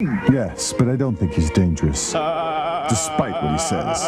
Yes, but I don't think he's dangerous. Despite what he says.